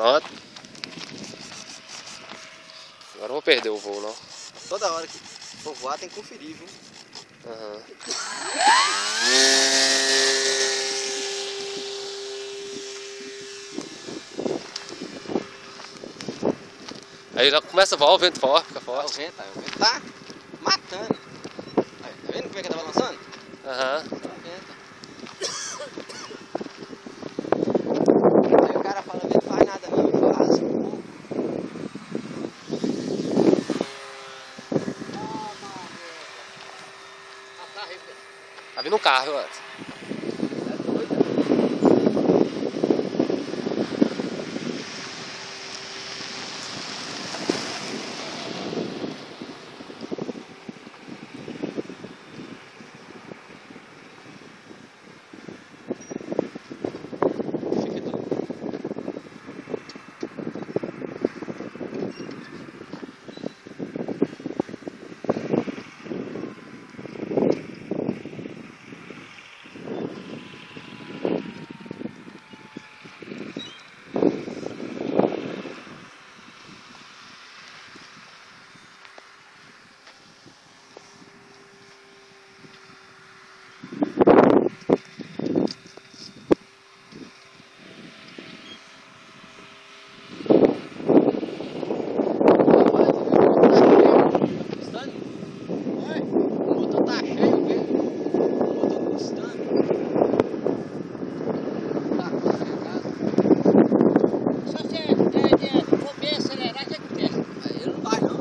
Pronto. Agora eu vou perder o voo, não. Toda hora que for voar tem que conferir, viu? Aham. Aí já começa a voar, o vento forte, fica o forte. vento, aí, o vento tá matando. Aí, tá vendo como é que tá balançando? Aham. Tá vento. Aí o cara fala, não faz nada não, faz. pô. Tá vindo um carro antes. Fica tudo. O motor tá cheio, viu? O motor custando. Tá carregado. Só se é, é, é, for bem acelerar, que acontece? Aí ele não vai não.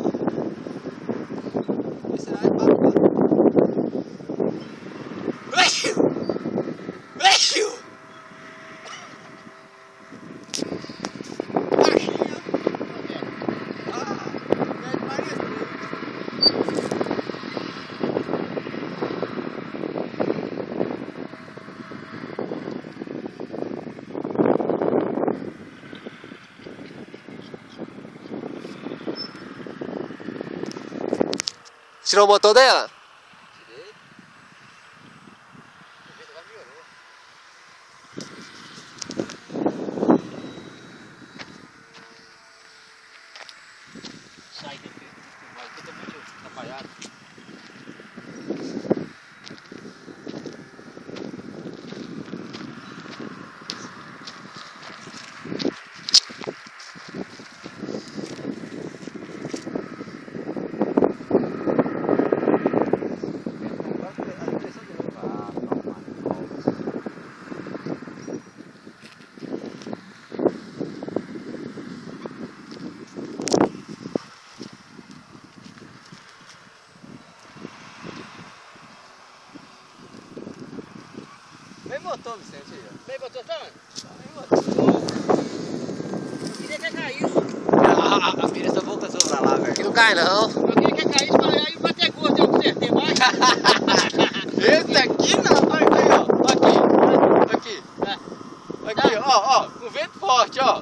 Esse aí para o carro. Eixo! Eixo! Baixinho. Ah, é Maria. Tirou o motor Vem motor, Vicente. Bem, botou tanto? Vem motor. Eu queria que caísse. Ah, vira essa boca toda pra lá, Aqui velho. não cai não. Eu queria que caísse, mas aí o bater gordo, eu consertei mais. Esse aqui não, olha aqui, ó. Aqui, aqui. Aqui, ó, ó. Com vento forte, ó.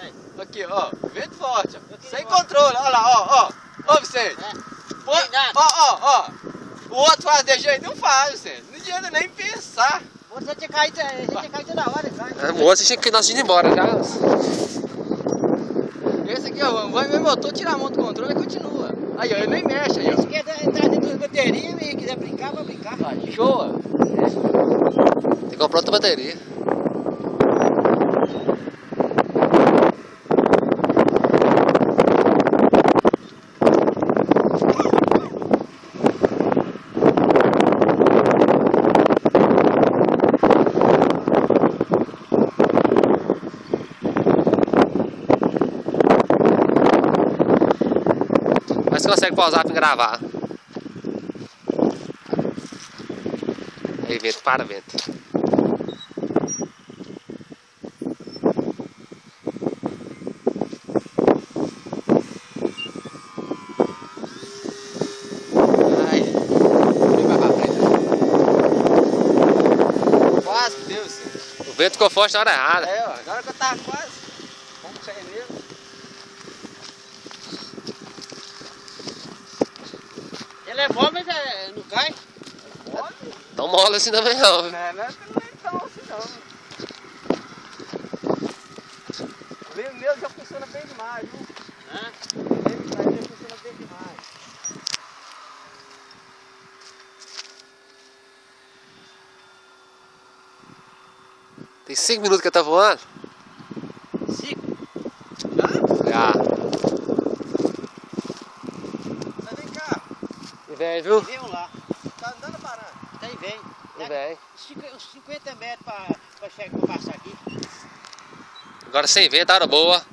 Aí. Aqui, ó. Vento forte, ó. Sem controle, olha lá, ó, ó. Ô, Vicente. É. Tem. Ó, ó, ó. O outro faz de jeito, não faz, Vicente. Não adianta nem pensar. Você tinha caído, você tinha caído toda hora, vai. A moça tinha que nós tínhamos embora já. Esse aqui, ó, vai meu motor, tira a mão do controle e continua. Aí, ó, ele nem mexe aí, Se quer entrar dentro da bateria e quiser brincar, vai brincar. ó. Show. Tem que comprar outra bateria. Você consegue pausar pra gravar. Aí, vento, para, vento. Ai. Quase que deu. O vento ficou forte na hora errada. É, ó, agora que eu tava quase. Vamos sair mesmo. Ele é bom, mas é, não cai. Tão mole assim também não. viu? Não, não é tão assim não. demais, viu? Hã? Ele vai ver funciona bem demais. Tem 5 minutos que ele tá voando? Cinco. Já. Mas vem cá, E vem, viu? Vem lá. tá andando parando? Tem, vem. E vem. Cinco- Uns 50 metros pra, pra, chegar, pra passar aqui. Agora sem vento, hora boa.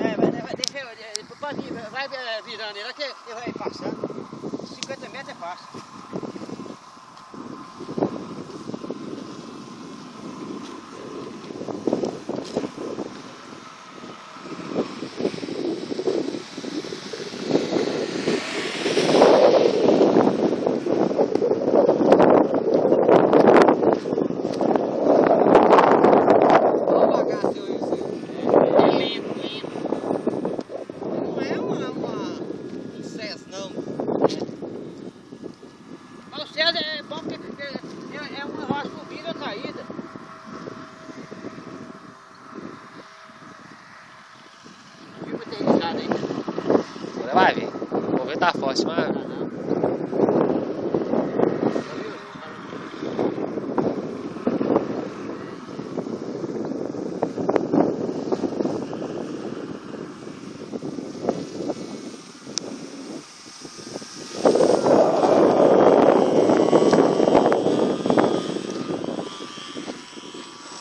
É, vai, vai, deixa é, vai é, virando ele, que ele vai passando. 50 metros é fácil. Olha o bagaço aí, isso É lento, lento. Não é uma, uma... um Cessna, não. Mas o César é bom porque porque é, é uma rocha subida ou caída. Viu risada aí? Agora vai vir. O vento tá forte, mas.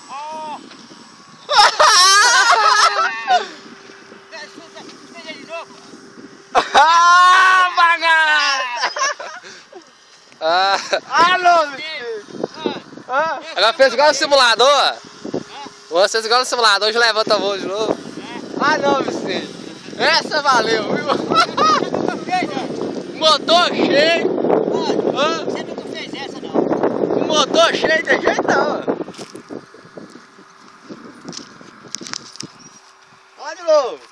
Ó! Veja de novo. Ah, bagaço! Ah, Alô, meu Filho. filho! Ah, Ah, agora fez igual no simulador. Você fez igual no simulador, hoje levanta a voo de novo. ah não, Vicente. Essa valeu, viu? Motor cheio. Hã? Você nunca fez essa, não. Motor cheio de jeito não. Olha de novo.